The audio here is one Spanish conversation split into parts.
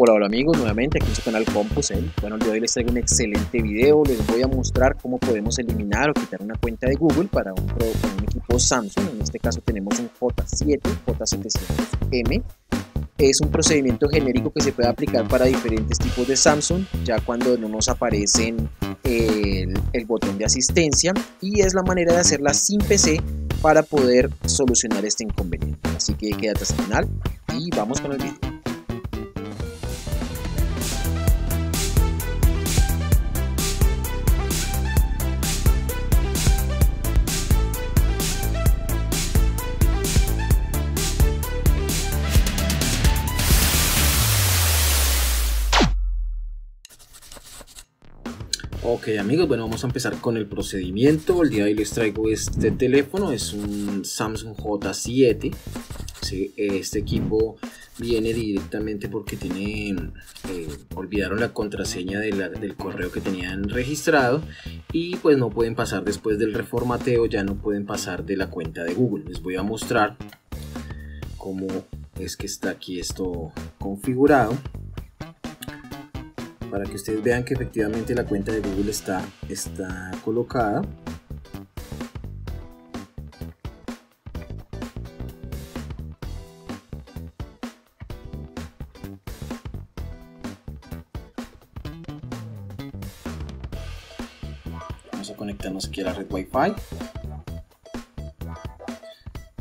Hola, hola amigos, nuevamente aquí en su canal Compusel. Bueno, el día de hoy les traigo un excelente video. Les voy a mostrar cómo podemos eliminar o quitar una cuenta de Google para un, un equipo Samsung. En este caso tenemos un J7, J700M. Es un procedimiento genérico que se puede aplicar para diferentes tipos de Samsung, ya cuando no nos aparecen el, el botón de asistencia y es la manera de hacerla sin PC para poder solucionar este inconveniente. Así que quédate hasta el final y vamos con el video. Ok amigos, bueno vamos a empezar con el procedimiento. El día de hoy les traigo este teléfono, es un Samsung J7. este equipo viene directamente porque tiene, eh, olvidaron la contraseña del correo que tenían registrado y pues no pueden pasar después del reformateo, ya no pueden pasar de la cuenta de Google. Les voy a mostrar cómo es que está aquí esto configurado para que ustedes vean que efectivamente la cuenta de Google está, está colocada. Vamos a conectarnos aquí a la red Wi-Fi.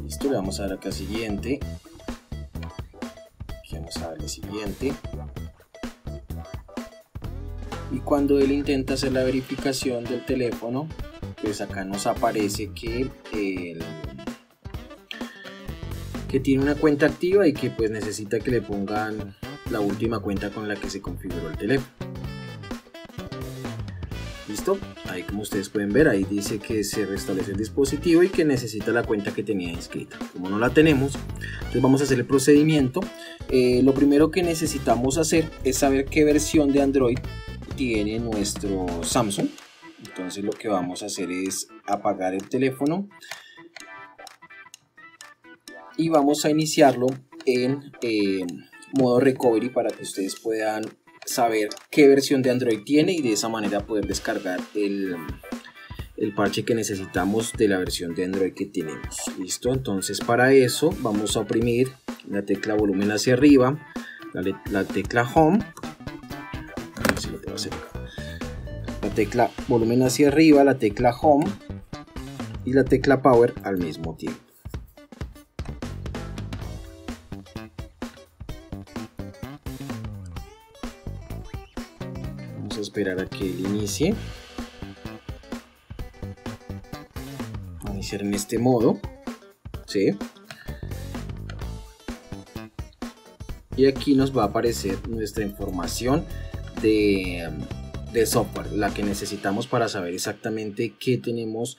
Listo, le vamos a dar acá siguiente. Aquí vamos a darle siguiente y cuando él intenta hacer la verificación del teléfono pues acá nos aparece que que tiene una cuenta activa y que pues necesita que le pongan la última cuenta con la que se configuró el teléfono. Listo ahí como ustedes pueden ver ahí dice que se restablece el dispositivo y que necesita la cuenta que tenía inscrita. Como no la tenemos entonces vamos a hacer el procedimiento. Eh, lo primero que necesitamos hacer es saber qué versión de Android tiene nuestro Samsung. Entonces lo que vamos a hacer es apagar el teléfono y vamos a iniciarlo en eh, modo recovery para que ustedes puedan saber qué versión de Android tiene y de esa manera poder descargar el, el parche que necesitamos de la versión de Android que tenemos. Listo, entonces para eso vamos a oprimir la tecla volumen hacia arriba, la, la tecla home la tecla volumen hacia arriba, la tecla home y la tecla power al mismo tiempo. Vamos a esperar a que inicie. a iniciar en este modo. ¿sí? Y aquí nos va a aparecer nuestra información de, software, la que necesitamos para saber exactamente qué tenemos,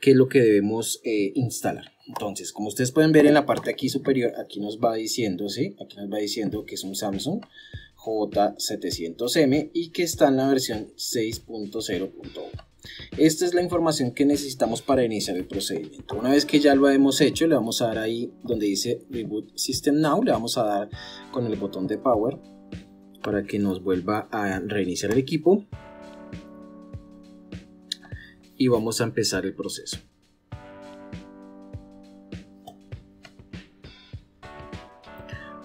qué es lo que debemos eh, instalar. Entonces, como ustedes pueden ver en la parte aquí superior, aquí nos va diciendo, ¿sí? Aquí nos va diciendo que es un Samsung J700M y que está en la versión 6.0.1. Esta es la información que necesitamos para iniciar el procedimiento. Una vez que ya lo hemos hecho, le vamos a dar ahí donde dice Reboot System Now, le vamos a dar con el botón de Power para que nos vuelva a reiniciar el equipo. Y vamos a empezar el proceso.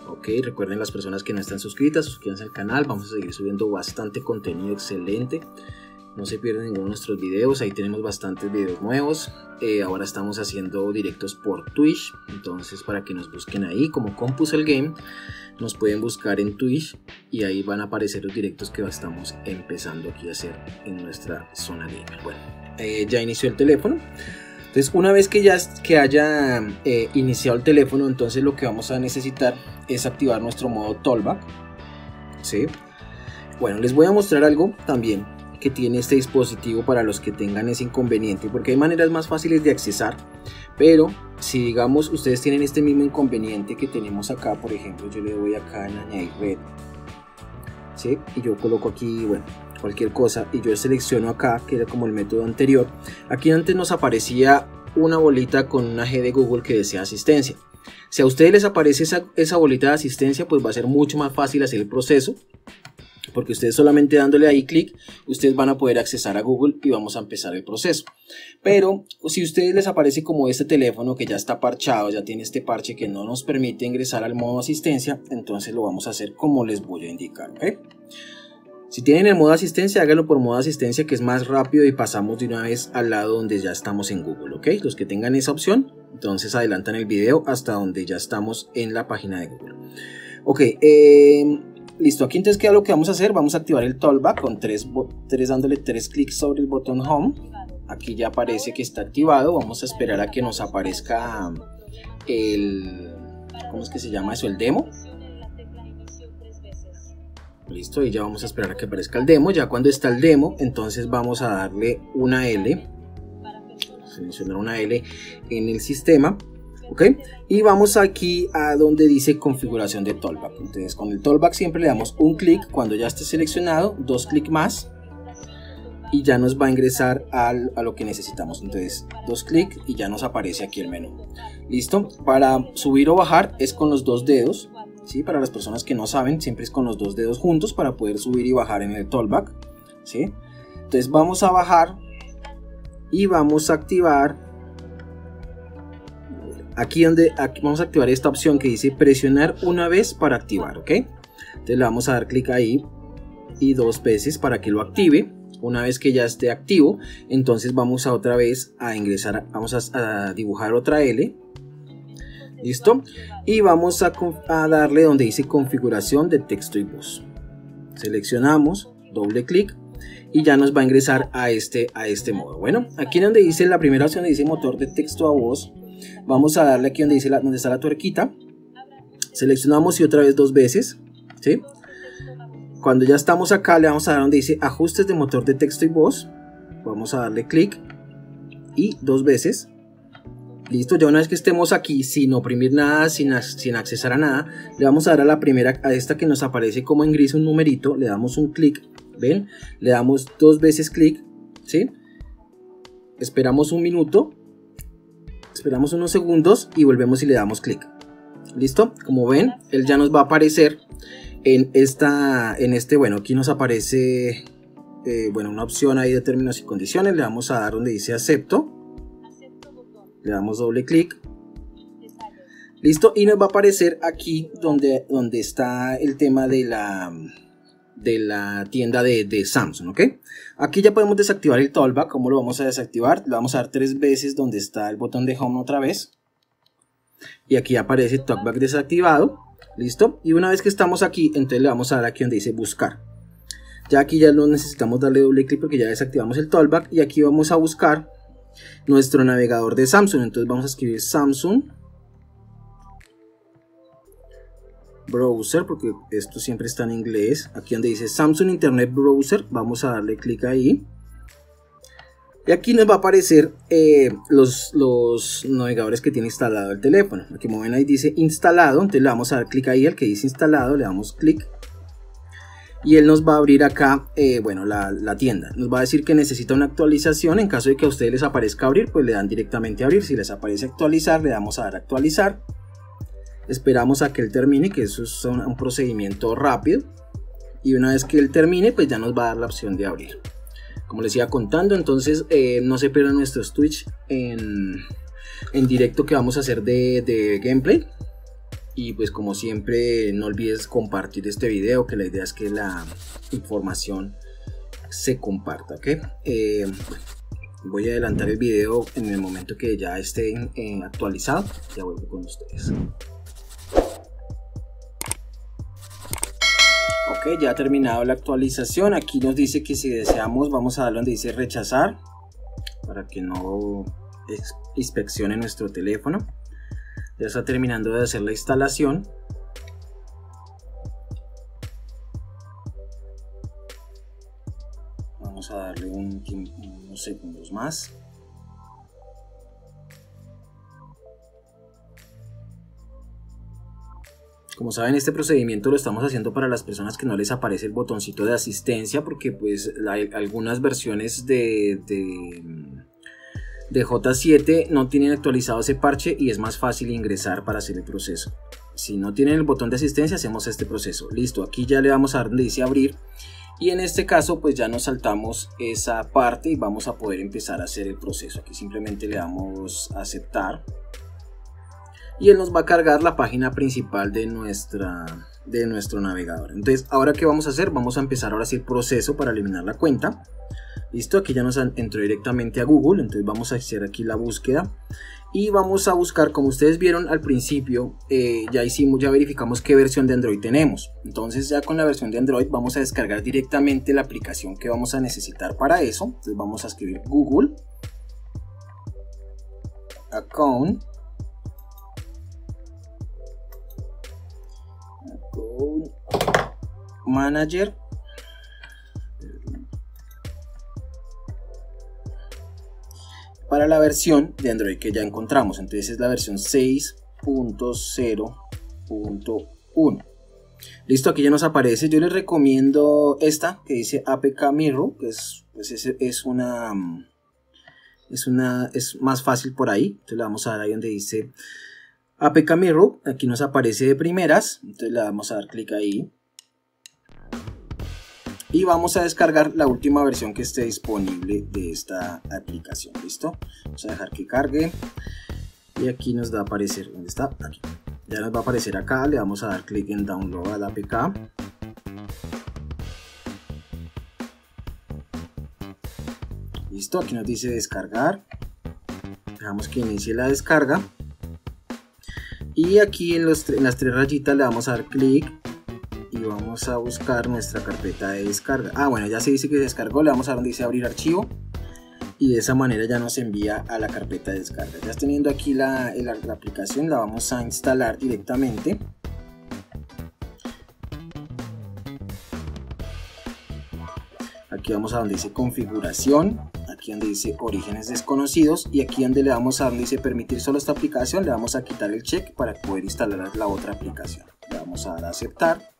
Ok, recuerden las personas que no están suscritas, suscríbanse al canal, vamos a seguir subiendo bastante contenido excelente. No se pierden ninguno de nuestros videos, ahí tenemos bastantes videos nuevos. Eh, ahora estamos haciendo directos por Twitch, entonces para que nos busquen ahí como Compus el Game, nos pueden buscar en Twitch y ahí van a aparecer los directos que estamos empezando aquí a hacer en nuestra zona gamer. Bueno, eh, ya inició el teléfono. Entonces, una vez que ya que haya eh, iniciado el teléfono, entonces lo que vamos a necesitar es activar nuestro modo Tollback. ¿sí? Bueno, les voy a mostrar algo también tiene este dispositivo para los que tengan ese inconveniente, porque hay maneras más fáciles de accesar, pero si digamos ustedes tienen este mismo inconveniente que tenemos acá, por ejemplo, yo le doy acá en añadir red, ¿sí? y yo coloco aquí, bueno, cualquier cosa, y yo selecciono acá, que era como el método anterior, aquí antes nos aparecía una bolita con una G de Google que desea asistencia. Si a ustedes les aparece esa, esa bolita de asistencia, pues va a ser mucho más fácil hacer el proceso porque ustedes solamente dándole ahí clic, ustedes van a poder accesar a Google y vamos a empezar el proceso. Pero si a ustedes les aparece como este teléfono que ya está parchado, ya tiene este parche que no nos permite ingresar al modo asistencia, entonces lo vamos a hacer como les voy a indicar, Si tienen el modo asistencia, háganlo por modo asistencia que es más rápido y pasamos de una vez al lado donde ya estamos en Google, ¿ok? Los que tengan esa opción, entonces adelantan el video hasta donde ya estamos en la página de Google. Ok, eh, Listo, aquí entonces, ¿qué es lo que vamos a hacer? Vamos a activar el toolbar con tres, tres dándole tres clics sobre el botón Home. Aquí ya aparece que está activado. Vamos a esperar a que nos aparezca el... ¿Cómo es que se llama eso? El demo. Listo, y ya vamos a esperar a que aparezca el demo. Ya cuando está el demo, entonces vamos a darle una L. Seleccionar una L en el sistema ok y vamos aquí a donde dice configuración de toolbar entonces con el toolbar siempre le damos un clic. Cuando ya esté seleccionado dos clics más. Y ya nos va a ingresar al, a lo que necesitamos. Entonces dos clics y ya nos aparece aquí el menú. Listo. Para subir o bajar es con los dos dedos. ¿sí? para las personas que no saben siempre es con los dos dedos juntos para poder subir y bajar en el toolbar ¿sí? entonces vamos a bajar y vamos a activar aquí donde vamos a activar esta opción que dice presionar una vez para activar, ¿ok? Entonces le vamos a dar clic ahí y dos veces para que lo active. Una vez que ya esté activo, entonces vamos a otra vez a ingresar, vamos a, dibujar otra L. ¿Listo? Y vamos a, a darle donde dice configuración de texto y voz. Seleccionamos, doble clic y ya nos va a ingresar a este, a este modo. Bueno, aquí donde dice la primera opción dice motor de texto a voz, Vamos a darle aquí donde, dice la, donde está la tuerquita. Seleccionamos y otra vez dos veces. ¿sí? Cuando ya estamos acá, le vamos a dar donde dice ajustes de motor de texto y voz. Vamos a darle clic y dos veces. Listo, ya una vez que estemos aquí sin oprimir nada, sin, sin accesar a nada, le vamos a dar a la primera, a esta que nos aparece como en gris un numerito, le damos un clic, ¿ven? Le damos dos veces clic, ¿sí? Esperamos un minuto Esperamos unos segundos y volvemos y le damos clic. ¿Listo? Como ven, él ya nos va a aparecer en esta, en este, bueno, aquí nos aparece, eh, bueno, una opción ahí de términos y condiciones. Le vamos a dar donde dice acepto. Le damos doble clic. Listo, y nos va a aparecer aquí donde, donde está el tema de la, de la tienda de, Samsung, ¿ok? Aquí ya podemos desactivar el toolbar. ¿Cómo lo vamos a desactivar? Le vamos a dar tres veces donde está el botón de Home otra vez. Y aquí aparece Talkback desactivado. ¿Listo? Y una vez que estamos aquí, entonces le vamos a dar aquí donde dice buscar. Ya aquí ya no necesitamos darle doble clic porque ya desactivamos el toolbar. Y aquí vamos a buscar nuestro navegador de Samsung. Entonces vamos a escribir Samsung browser porque esto siempre está en inglés aquí donde dice Samsung Internet Browser vamos a darle clic ahí y aquí nos va a aparecer eh, los, los navegadores que tiene instalado el teléfono aquí como ven ahí dice instalado entonces le vamos a dar clic ahí al que dice instalado le damos clic y él nos va a abrir acá, eh, bueno, la, la, tienda. Nos va a decir que necesita una actualización. En caso de que a ustedes les aparezca abrir, pues le dan directamente a abrir. Si les aparece actualizar, le damos a dar actualizar esperamos a que él termine, que eso es un, procedimiento rápido. Y una vez que él termine, pues ya nos va a dar la opción de abrir. Como les iba contando, entonces eh, no se pierdan nuestros Twitch en, en directo que vamos a hacer de, de, gameplay. Y pues como siempre, no olvides compartir este video, que la idea es que la información se comparta. Eh, voy a adelantar el video en el momento que ya esté actualizado. Ya vuelvo con ustedes. Ya ha terminado la actualización. Aquí nos dice que si deseamos vamos a darle donde dice rechazar para que no inspeccione nuestro teléfono. Ya está terminando de hacer la instalación. Vamos a darle unos segundos más. Como saben, este procedimiento lo estamos haciendo para las personas que no les aparece el botoncito de asistencia porque pues algunas versiones de, de J7 no tienen actualizado ese parche y es más fácil ingresar para hacer el proceso. Si no tienen el botón de asistencia, hacemos este proceso. Listo, aquí ya le vamos a dar donde dice abrir. Y en este caso, pues ya nos saltamos esa parte y vamos a poder empezar a hacer el proceso. Aquí simplemente le damos aceptar. Y él nos va a cargar la página principal de, nuestra, de nuestro navegador. Entonces, ahora qué vamos a hacer? Vamos a empezar ahora sí el proceso para eliminar la cuenta. Listo, aquí ya nos entró directamente a Google, entonces vamos a hacer aquí la búsqueda y vamos a buscar, como ustedes vieron al principio, eh, ya hicimos, ya verificamos qué versión de Android tenemos. Entonces ya con la versión de Android vamos a descargar directamente la aplicación que vamos a necesitar para eso. Entonces vamos a escribir Google Account Manager para la versión de Android que ya encontramos. Entonces es la versión 6.0.1. Listo, aquí ya nos aparece. Yo les recomiendo esta que dice APK Mirror, que es, pues es, una es una es más fácil por ahí. Entonces le vamos a dar ahí donde dice APK Mirror. Aquí nos aparece de primeras. Entonces le vamos a dar clic ahí y vamos a descargar la última versión que esté disponible de esta aplicación listo vamos a dejar que cargue y aquí nos va a aparecer ¿dónde está? aquí ya nos va a aparecer acá le vamos a dar clic en download al apk listo aquí nos dice descargar dejamos que inicie la descarga y aquí en, los, en las tres rayitas le vamos a dar clic vamos a buscar nuestra carpeta de descarga. Ah, bueno, ya se dice que se descargó, le vamos a dar donde dice abrir archivo y de esa manera ya nos envía a la carpeta de descarga. Ya teniendo aquí la, la, aplicación, la vamos a instalar directamente. Aquí vamos a donde dice configuración, aquí donde dice orígenes desconocidos y aquí donde le vamos a donde dice permitir solo esta aplicación, le vamos a quitar el check para poder instalar la otra aplicación. Le vamos a dar a aceptar.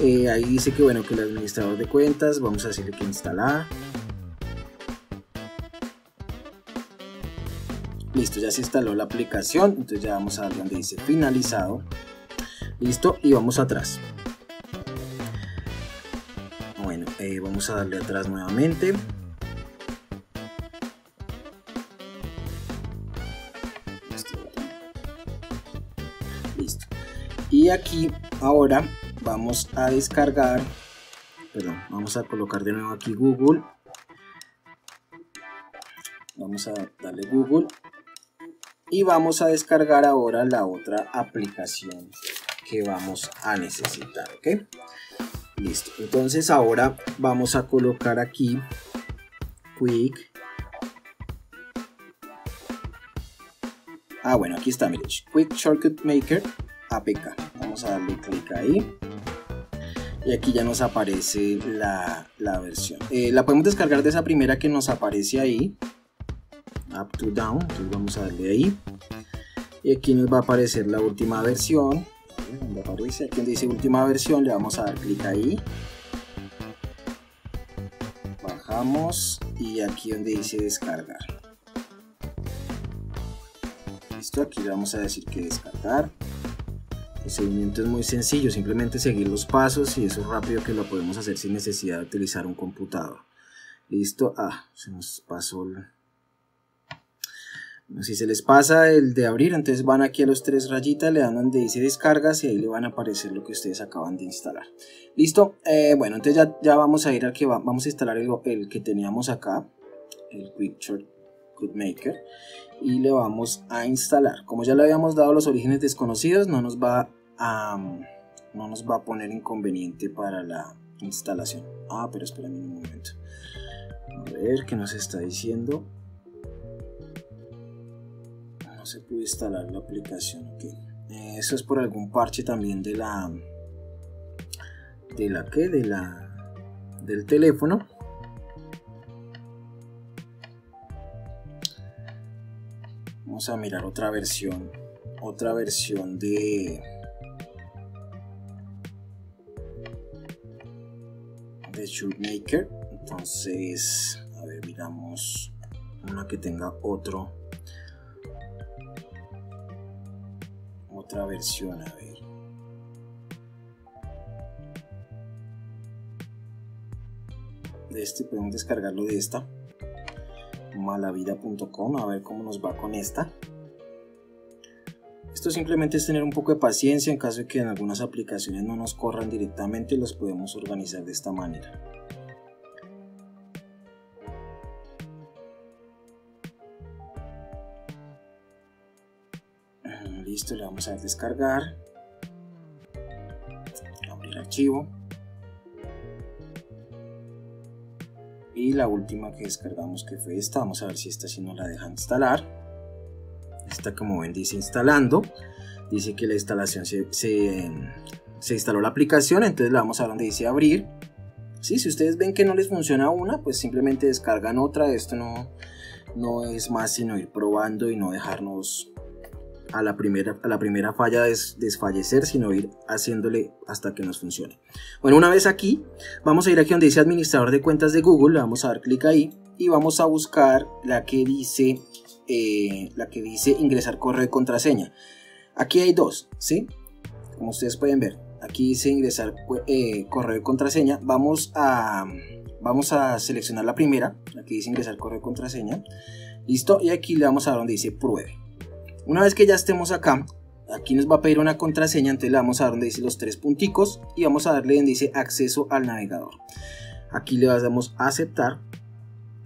Eh, ahí dice que bueno que el administrador de cuentas vamos a decirle que instalar listo ya se instaló la aplicación. Entonces ya vamos a ver donde dice finalizado. Listo y vamos atrás. Bueno eh, vamos a darle atrás nuevamente y aquí ahora vamos a descargar perdón vamos a colocar de nuevo aquí google. Vamos a darle google. Y vamos a descargar ahora la otra aplicación que vamos a necesitar ok listo. Entonces ahora vamos a colocar aquí quick. Ah bueno aquí está mire. Quick shortcut maker apk vamos a darle clic ahí y aquí ya nos aparece la, versión. Eh, la podemos descargar de esa primera que nos aparece ahí, up to down, entonces vamos a darle ahí. Y aquí nos va a aparecer la última versión, donde aparece, aquí donde dice última versión, le vamos a dar clic ahí. Bajamos y aquí donde dice descargar. Listo, aquí le vamos a decir que descargar. El seguimiento es muy sencillo, simplemente seguir los pasos y eso es rápido que lo podemos hacer sin necesidad de utilizar un computador. Listo, ah, se nos pasó Si se les pasa el de abrir, entonces van aquí a los tres rayitas, le dan donde dice descargas y ahí le van a aparecer lo que ustedes acaban de instalar. Listo, eh, bueno, entonces ya, ya, vamos a ir al que vamos a instalar el, el, que teníamos acá, el Quick Shortcut Maker y le vamos a instalar. Como ya le habíamos dado los orígenes desconocidos, no nos va no nos va a poner inconveniente para la instalación. Ah, pero espérame un momento. A ver qué nos está diciendo. No se pudo instalar la aplicación. Eso es por algún parche también de la de la que de la del teléfono vamos a mirar otra versión otra versión de de Shootmaker entonces a ver miramos una que tenga otro otra versión a ver. De este podemos descargarlo de esta malavida.com a ver cómo nos va con esta esto simplemente es tener un poco de paciencia en caso de que en algunas aplicaciones no nos corran directamente los podemos organizar de esta manera. Listo le vamos a descargar. Abrir archivo. Y la última que descargamos que fue esta vamos a ver si esta si nos la deja instalar esta como ven dice instalando dice que la instalación se, se, instaló la aplicación entonces le vamos a donde dice abrir ¿Sí? si ustedes ven que no les funciona una pues simplemente descargan otra esto no, no es más sino ir probando y no dejarnos a la primera, a la primera falla es desfallecer, sino ir haciéndole hasta que nos funcione. Bueno, una vez aquí, vamos a ir aquí donde dice administrador de cuentas de Google, le vamos a dar clic ahí y vamos a buscar la que dice, eh, la que dice ingresar correo y contraseña. Aquí hay dos, ¿sí? Como ustedes pueden ver, aquí dice ingresar eh, correo y contraseña. Vamos a, vamos a seleccionar la primera, la que dice ingresar correo y contraseña. Listo, y aquí le vamos a dar donde dice pruebe. Una vez que ya estemos acá, aquí nos va a pedir una contraseña, entonces le vamos a dar donde dice los tres punticos y vamos a darle donde dice acceso al navegador. Aquí le damos a aceptar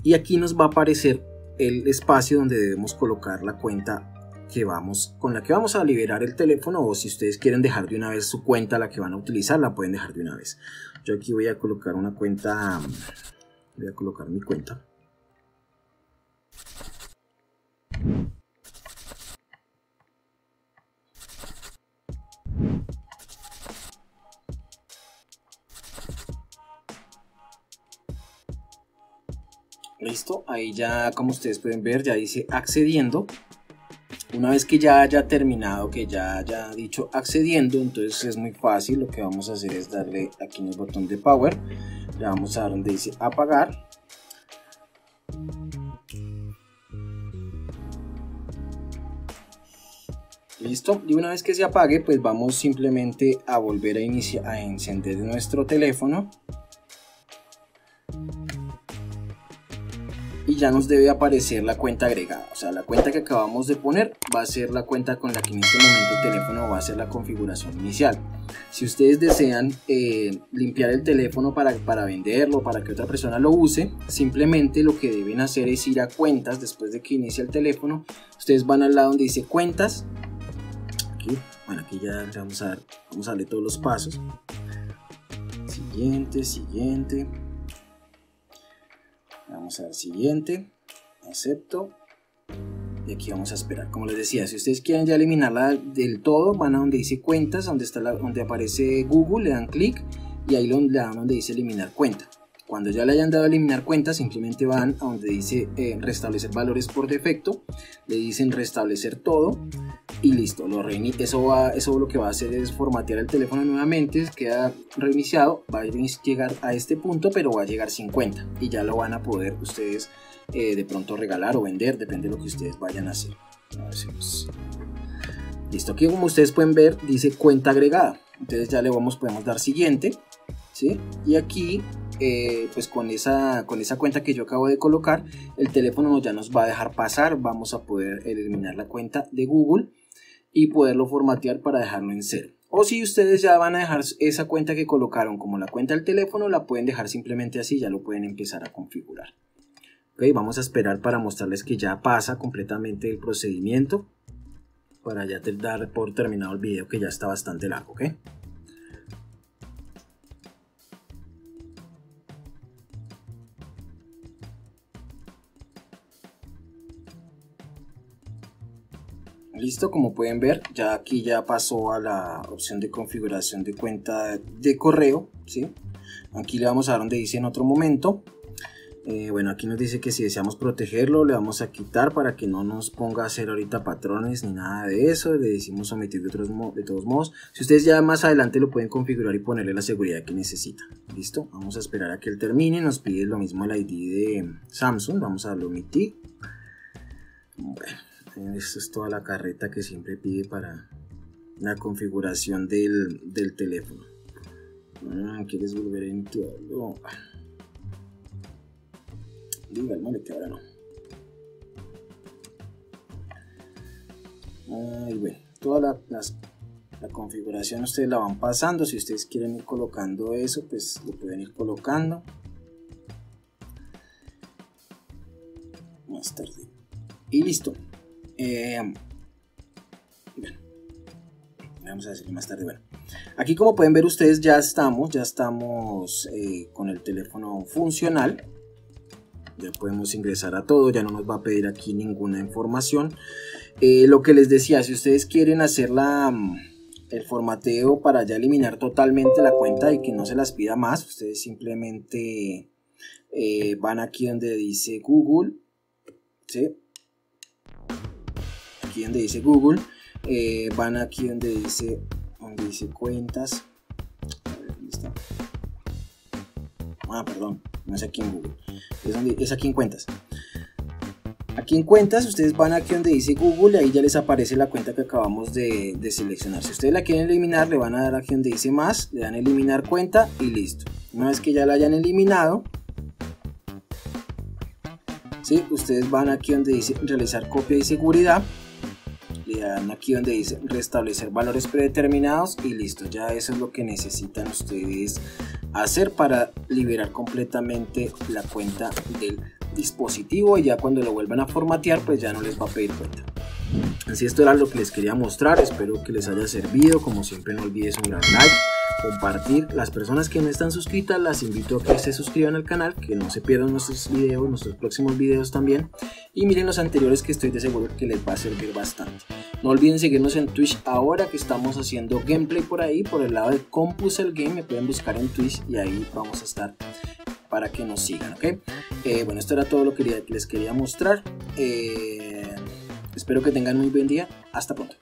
y aquí nos va a aparecer el espacio donde debemos colocar la cuenta que vamos con la que vamos a liberar el teléfono o si ustedes quieren dejar de una vez su cuenta la que van a utilizar la pueden dejar de una vez. Yo aquí voy a colocar una cuenta voy a colocar mi cuenta Listo, ahí ya como ustedes pueden ver ya dice accediendo. Una vez que ya haya terminado, que ya haya dicho accediendo, entonces es muy fácil. Lo que vamos a hacer es darle aquí en el botón de power. Le vamos a dar donde dice apagar. Listo, y una vez que se apague, pues vamos simplemente a volver a, iniciar, a encender nuestro teléfono y ya nos debe aparecer la cuenta agregada. O sea, la cuenta que acabamos de poner va a ser la cuenta con la que en este momento el teléfono va a ser la configuración inicial. Si ustedes desean eh, limpiar el teléfono para, para venderlo, para que otra persona lo use, simplemente lo que deben hacer es ir a cuentas después de que inicia el teléfono. Ustedes van al lado donde dice cuentas. Aquí, bueno, aquí ya vamos a, vamos a darle todos los pasos. Siguiente, siguiente Vamos a dar siguiente, acepto. Y aquí vamos a esperar. Como les decía, si ustedes quieren ya eliminarla del todo, van a donde dice cuentas, donde, está la, donde aparece Google, le dan clic y ahí le dan donde dice eliminar cuenta. Cuando ya le hayan dado a eliminar cuenta, simplemente van a donde dice eh, restablecer valores por defecto, le dicen restablecer todo y listo, lo eso, va, eso lo que va a hacer es formatear el teléfono nuevamente, queda reiniciado, va a llegar a este punto, pero va a llegar 50 y ya lo van a poder ustedes eh, de pronto regalar o vender, depende de lo que ustedes vayan a hacer. Listo, aquí como ustedes pueden ver dice cuenta agregada, entonces ya le vamos, podemos dar siguiente, ¿sí? Y aquí eh, pues con esa, con esa cuenta que yo acabo de colocar, el teléfono ya nos va a dejar pasar, vamos a poder eliminar la cuenta de Google y poderlo formatear para dejarlo en cero. O si ustedes ya van a dejar esa cuenta que colocaron como la cuenta del teléfono, la pueden dejar simplemente así, ya lo pueden empezar a configurar. Ok, vamos a esperar para mostrarles que ya pasa completamente el procedimiento para ya dar por terminado el video que ya está bastante largo, ¿ok? Listo, como pueden ver, ya aquí ya pasó a la opción de configuración de cuenta de correo, ¿sí? Aquí le vamos a dar donde dice en otro momento. Eh, bueno, aquí nos dice que si deseamos protegerlo, le vamos a quitar para que no nos ponga a hacer ahorita patrones ni nada de eso. Le decimos omitir de, otros de todos modos. Si ustedes ya más adelante lo pueden configurar y ponerle la seguridad que necesita. Listo, vamos a esperar a que él termine. Nos pide lo mismo el ID de Samsung. Vamos a darle omitir Bueno, esto es toda la carreta que siempre pide para la configuración del, teléfono. Ah, ¿Quieres volver a iniciarlo? Dígame que ahora no. Ay, bueno, toda la, la configuración ustedes la van pasando. Si ustedes quieren ir colocando eso, pues lo pueden ir colocando. Más tarde. Y listo. Eh, bueno, vamos a decirlo más tarde. Bueno, aquí como pueden ver ustedes ya estamos, ya estamos eh, con el teléfono funcional ya podemos ingresar a todo, ya no nos va a pedir aquí ninguna información. Eh, lo que les decía, si ustedes quieren hacer la, mm, el formateo para ya eliminar totalmente la cuenta y que no se las pida más, ustedes simplemente van aquí donde dice Google, ¿sí? Aquí donde dice Google, eh, van aquí donde dice, donde dice cuentas, ah, perdón, no es aquí en Google, es, aquí en cuentas. Aquí en cuentas, ustedes van aquí donde dice Google y ahí ya les aparece la cuenta que acabamos de, seleccionar. Si ustedes la quieren eliminar, le van a dar aquí donde dice más, le dan eliminar cuenta y listo. Una vez que ya la hayan eliminado, ¿sí? ustedes van aquí donde dice realizar copia y seguridad dan aquí donde dice restablecer valores predeterminados y listo ya eso es lo que necesitan ustedes hacer para liberar completamente la cuenta del dispositivo y ya cuando lo vuelvan a formatear pues ya no les va a pedir cuenta así esto era lo que les quería mostrar espero que les haya servido como siempre no olvides un like compartir. Las personas que no están suscritas, las invito a que se suscriban al canal, que no se pierdan nuestros videos, nuestros próximos videos también. Y miren los anteriores que estoy de seguro que les va a servir bastante. No olviden seguirnos en Twitch ahora que estamos haciendo gameplay por ahí, por el lado de Compusel Game. Me pueden buscar en Twitch y ahí vamos a estar para que nos sigan, ¿ok? Eh, bueno, esto era todo lo que les quería mostrar. Eh, espero que tengan muy buen día. Hasta pronto.